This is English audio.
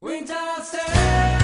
Winter stay.